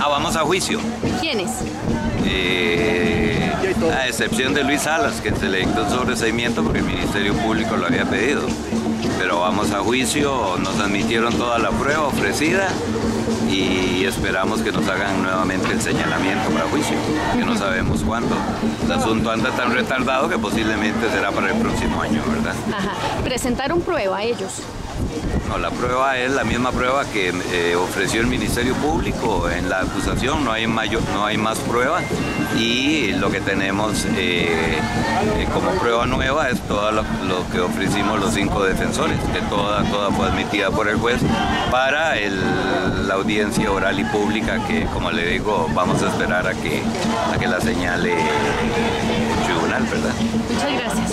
Ah, vamos a juicio. ¿Quiénes? Eh, a excepción de Luis Salas, que se le dictó sobreseimiento porque el Ministerio Público lo había pedido. Pero vamos a juicio, nos admitieron toda la prueba ofrecida y esperamos que nos hagan nuevamente el señalamiento para juicio, que no sabemos cuándo. El asunto anda tan retardado que posiblemente será para el próximo año, ¿verdad? Ajá. Presentaron prueba a ellos. No, la prueba es la misma prueba que eh, ofreció el Ministerio Público en la acusación, no hay, mayor, no hay más pruebas y lo que tenemos eh, eh, como prueba nueva es todo lo, que ofrecimos los cinco defensores, que toda, toda fue admitida por el juez para la audiencia oral y pública que, como le digo, vamos a esperar a que, a que la señale el tribunal, ¿verdad? Muchas gracias.